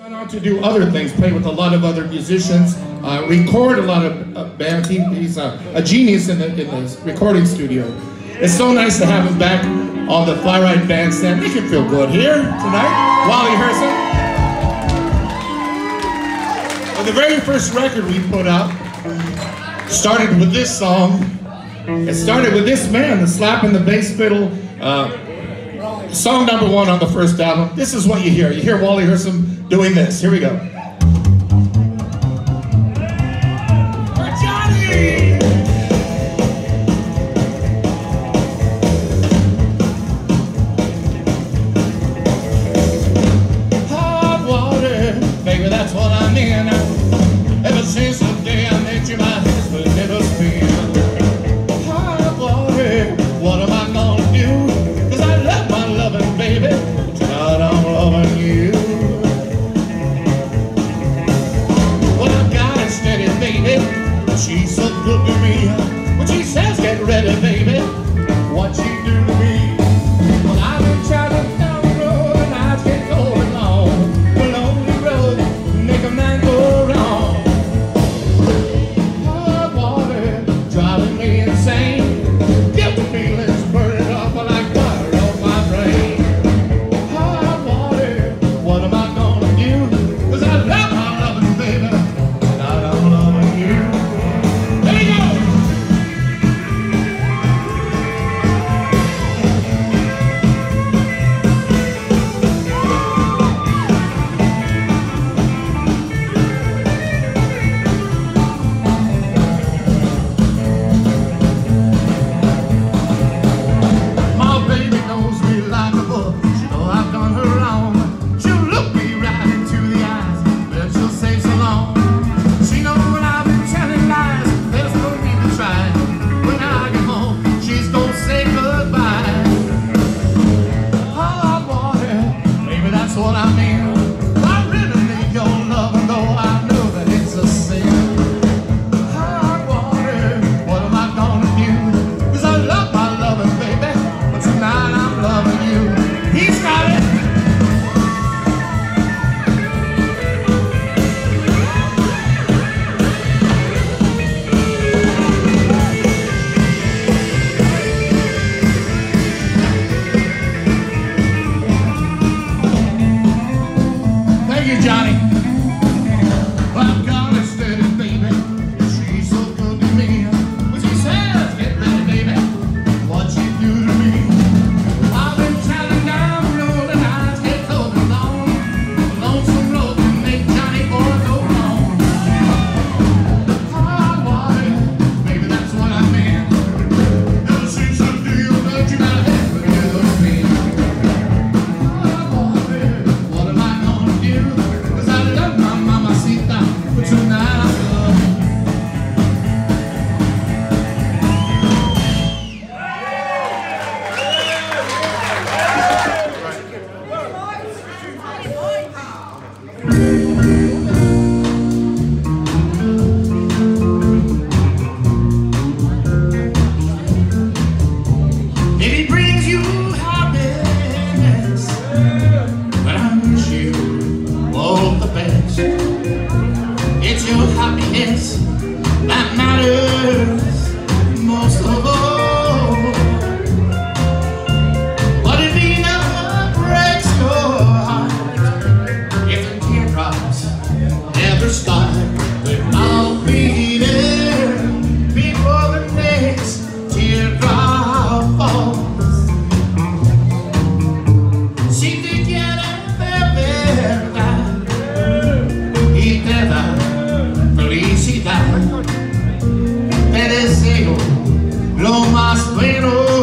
Gone on to do other things, play with a lot of other musicians, uh, record a lot of uh, bands. He, he's a, a, genius in the, in the recording studio. It's so nice to have him back on the Fly-Rite Bandstand. Make him feel good here tonight. Wally Hersom. Well, the very first record we put out started with this song. It started with this man, the slap slapping the bass fiddle. Uh, song number one on the first album. This is what you hear. You hear Wally Hersom doing this. Here we go. By your oh.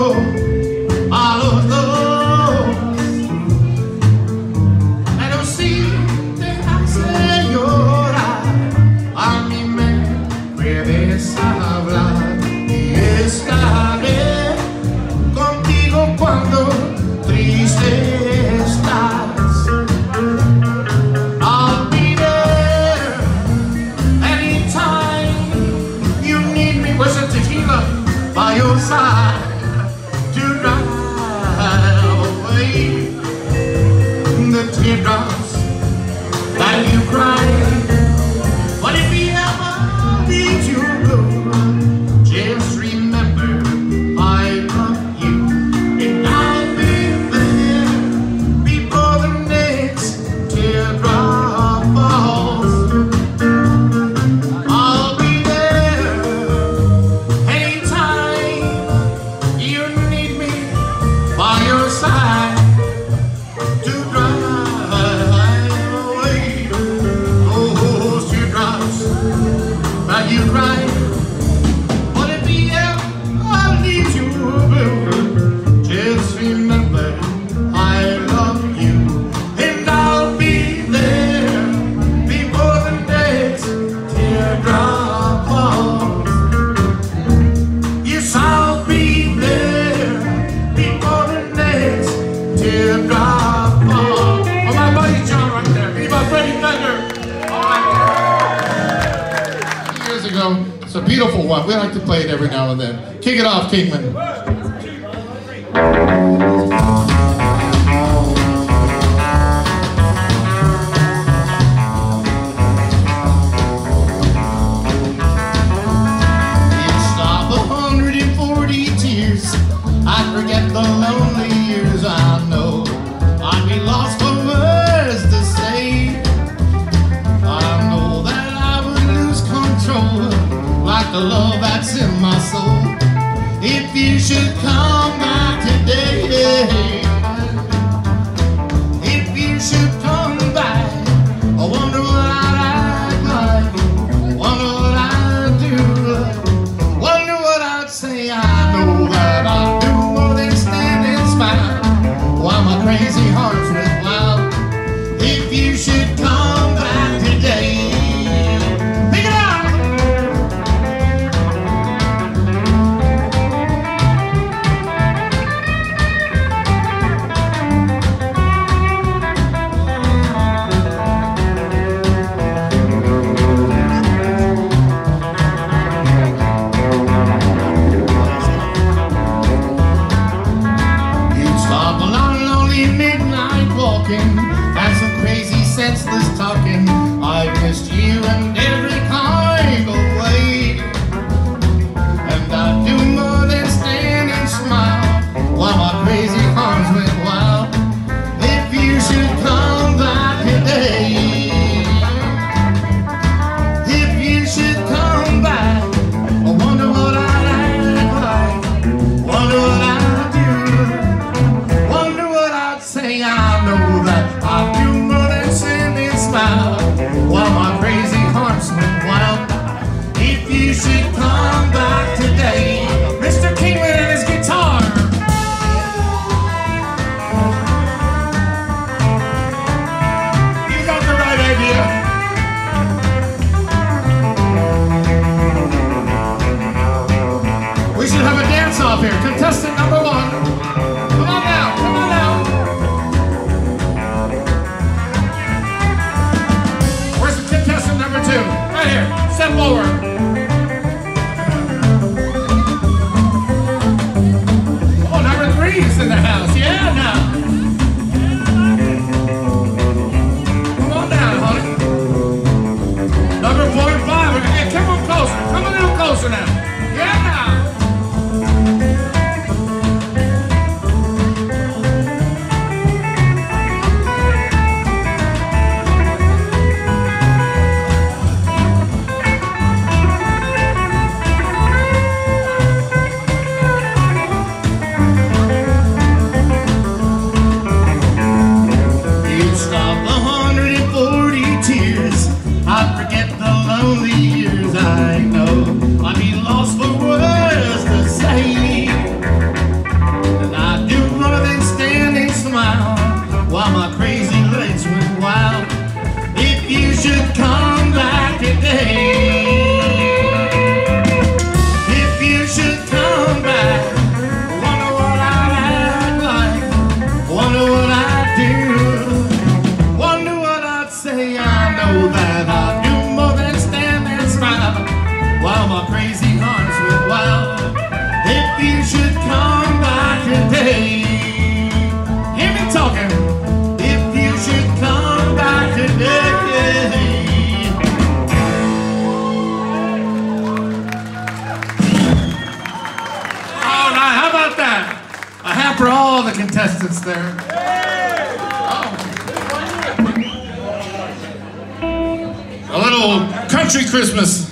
Christmas.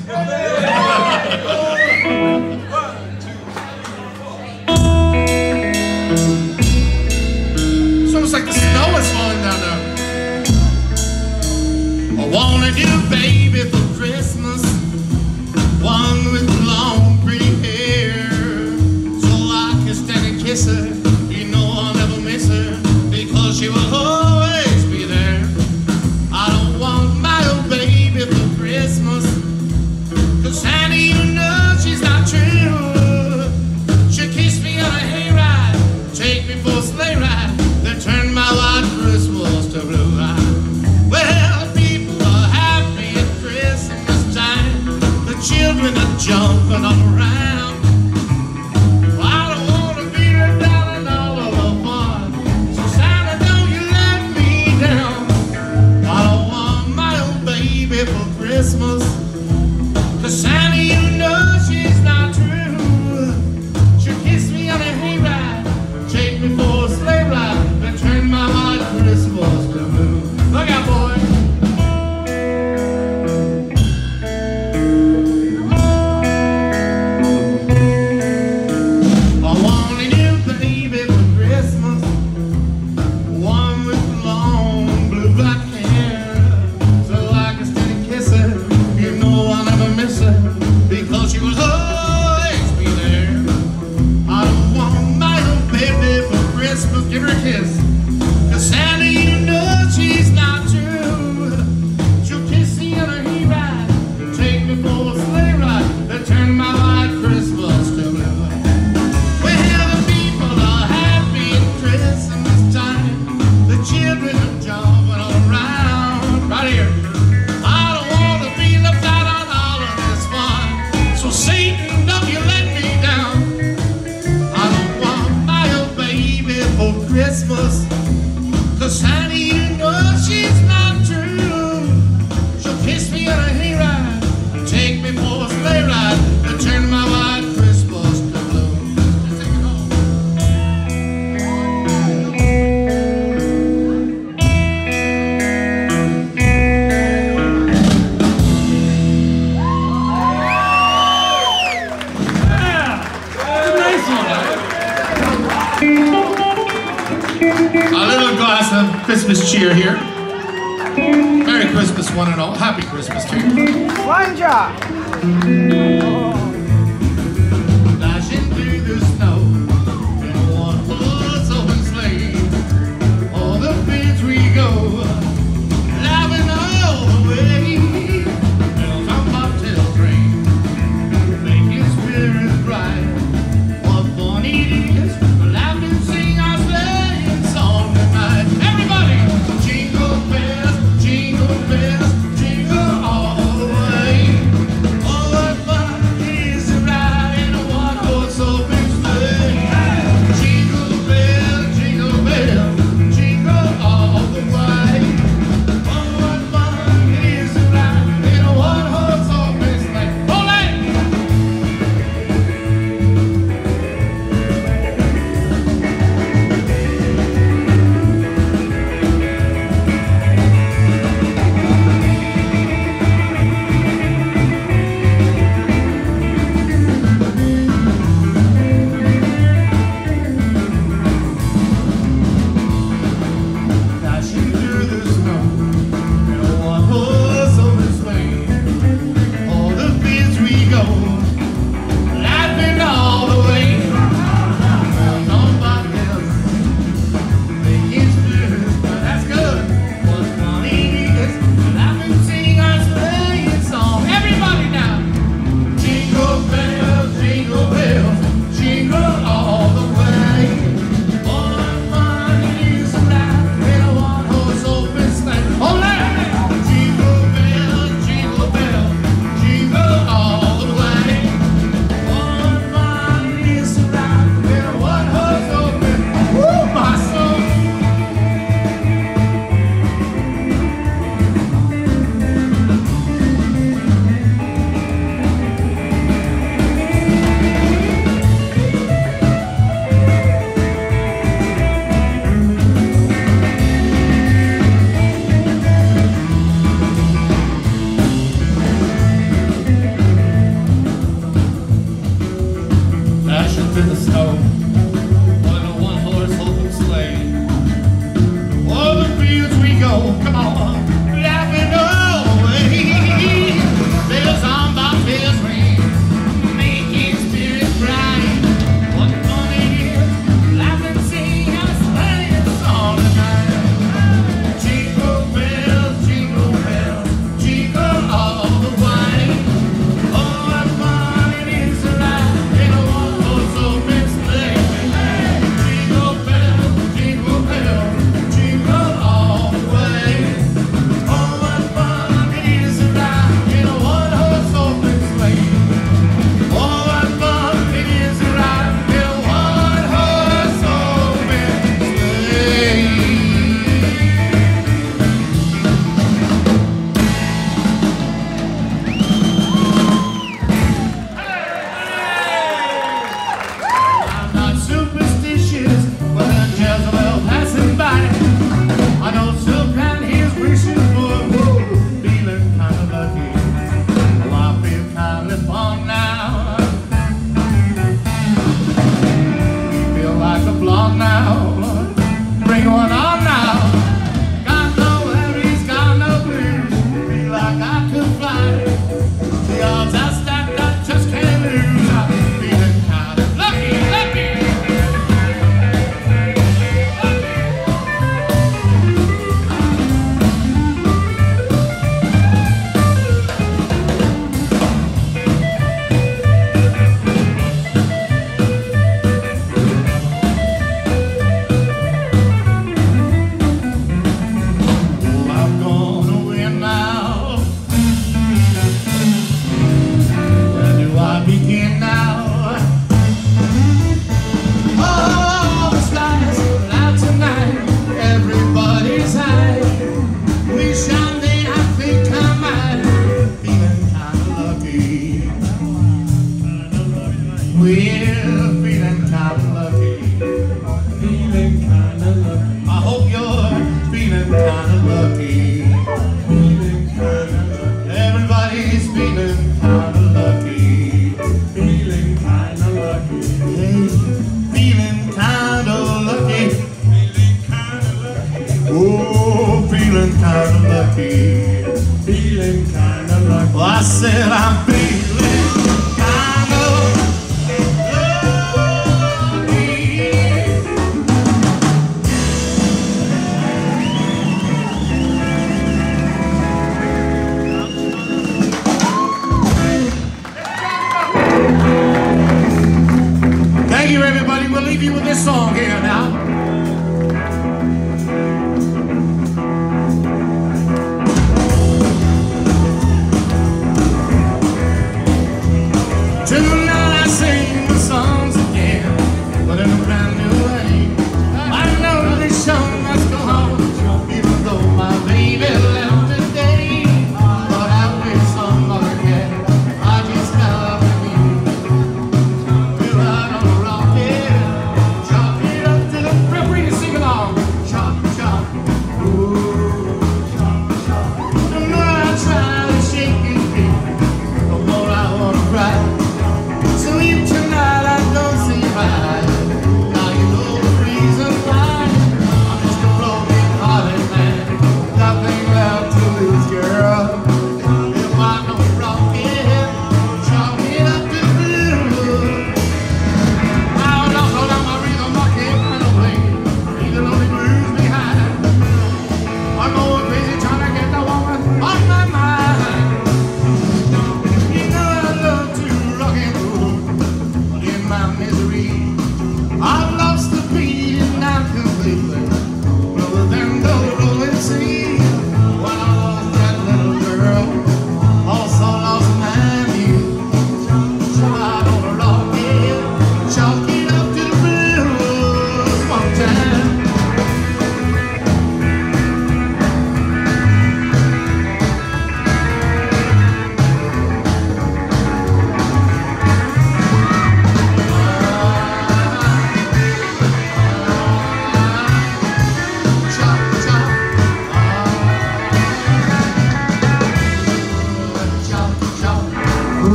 será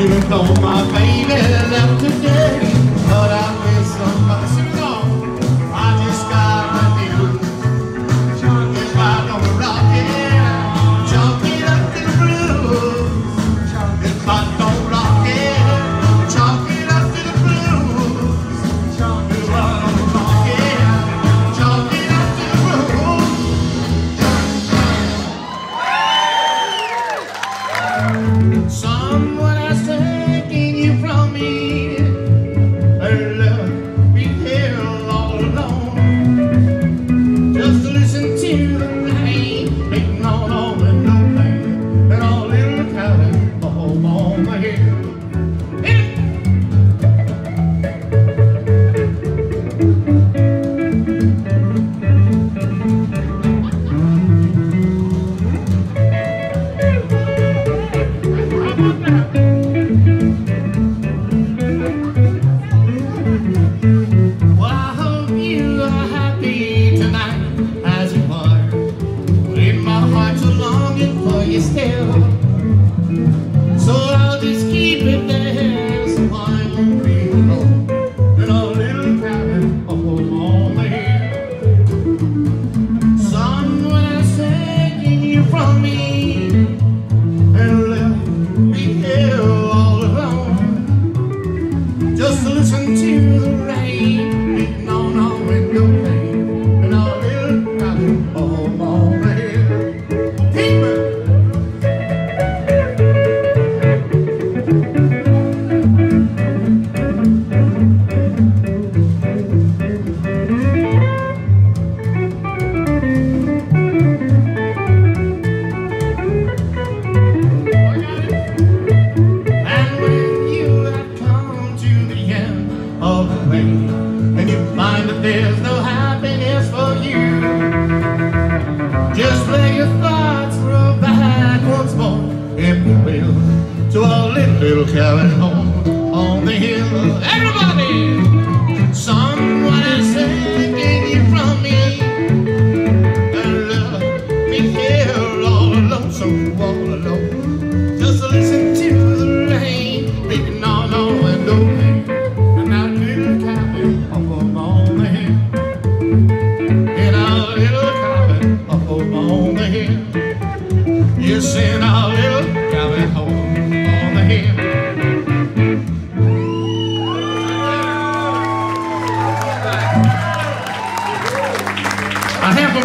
Even though my baby left today. But I miss her, my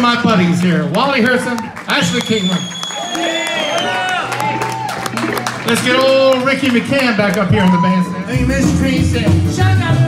my buddies here, Wally Hersom, Ashley Kingman. Let's get old Ricky McCann back up here on the bandstand. Hey, Miss Tree said, shut up.